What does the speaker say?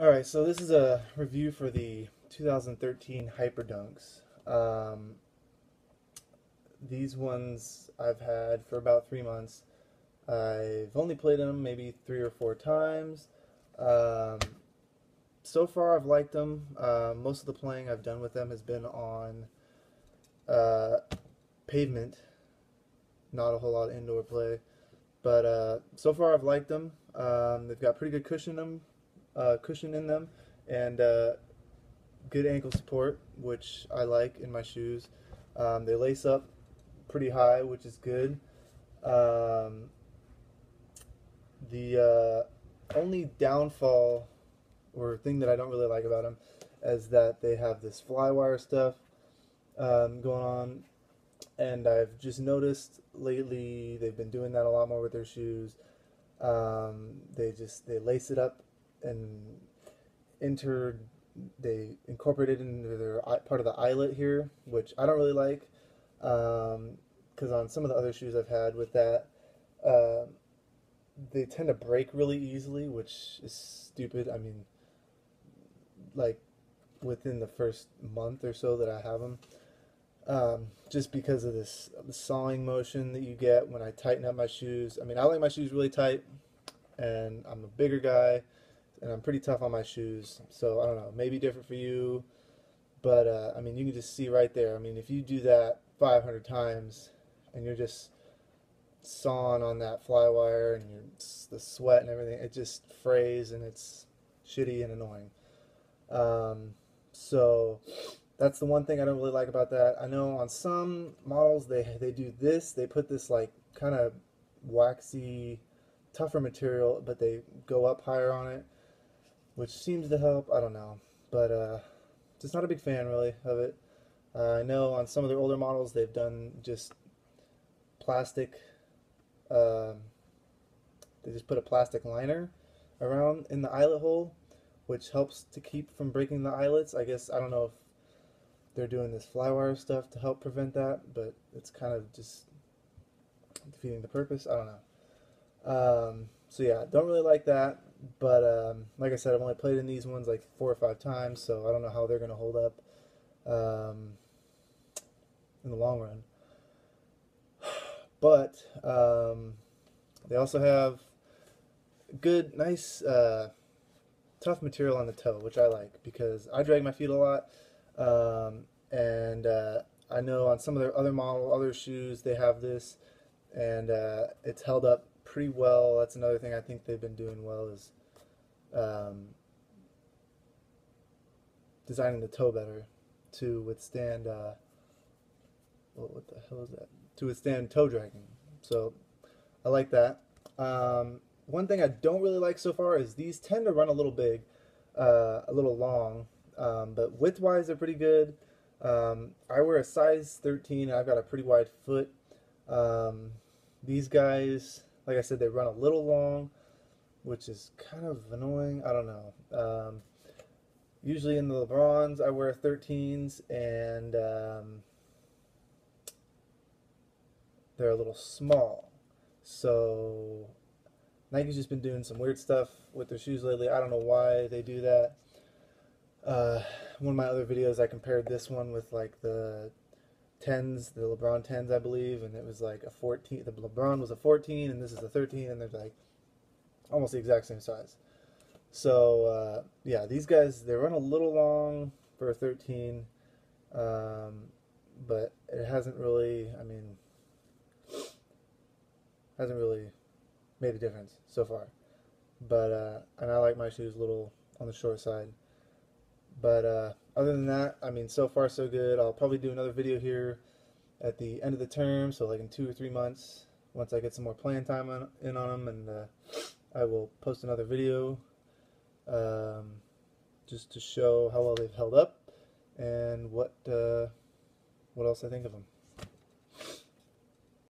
Alright, so this is a review for the 2013 Hyperdunks. Um, these ones I've had for about three months. I've only played them maybe three or four times. Um, so far I've liked them. Uh, most of the playing I've done with them has been on uh, pavement, not a whole lot of indoor play. But uh, so far I've liked them. Um, they've got pretty good cushion in them, uh, cushion in them, and uh, good ankle support, which I like in my shoes. Um, they lace up pretty high, which is good. Um, the uh, only downfall or thing that I don't really like about them is that they have this flywire stuff um, going on, and I've just noticed lately they've been doing that a lot more with their shoes. Um, they just they lace it up and enter they incorporate it into their part of the eyelet here, which I don't really like because um, on some of the other shoes I've had with that, uh, they tend to break really easily, which is stupid. I mean, like within the first month or so that I have them, um, just because of this sawing motion that you get when I tighten up my shoes. I mean, I like my shoes really tight, and I'm a bigger guy and I'm pretty tough on my shoes. So I don't know, maybe different for you, but uh, I mean, you can just see right there. I mean, if you do that 500 times and you're just sawing on that fly wire and you're, the sweat and everything, it just frays and it's shitty and annoying. Um, so that's the one thing I don't really like about that. I know on some models they they do this. They put this like kind of waxy, tougher material, but they go up higher on it which seems to help. I don't know, but uh, just not a big fan really of it. Uh, I know on some of their older models they've done just plastic. Um, they just put a plastic liner around in the eyelet hole, which helps to keep from breaking the eyelets. I guess I don't know if they're doing this flywire stuff to help prevent that, but it's kind of just defeating the purpose. I don't know. Um, so yeah, don't really like that. But um, like I said, I've only played in these ones like four or five times, so I don't know how they're going to hold up um, in the long run. But um, they also have good, nice, uh, tough material on the toe, which I like because I drag my feet a lot. Um, and uh, I know on some of their other model, other shoes, they have this, and uh, it's held up pretty well. That's another thing I think they've been doing well is um, designing the toe better to withstand uh, what, what the hell is that? To withstand toe dragging. So I like that. Um, one thing I don't really like so far is these tend to run a little big, uh, a little long, um, but width-wise they're pretty good. Um, I wear a size 13 and I've got a pretty wide foot. Um, these guys like I said, they run a little long, which is kind of annoying. I don't know. Um, usually in the LeBrons, I wear 13s, and um, they're a little small. So Nike's just been doing some weird stuff with their shoes lately. I don't know why they do that. Uh, one of my other videos, I compared this one with like the 10s, the LeBron 10s, I believe, and it was like a 14. The LeBron was a 14, and this is a 13, and they're like almost the exact same size. So uh, yeah, these guys they run a little long for a 13, um, but it hasn't really. I mean, hasn't really made a difference so far. But uh, and I like my shoes a little on the short side. But uh, other than that, I mean, so far so good. I'll probably do another video here at the end of the term, so like in two or three months, once I get some more playing time on, in on them, and uh, I will post another video um, just to show how well they've held up and what uh, what else I think of them.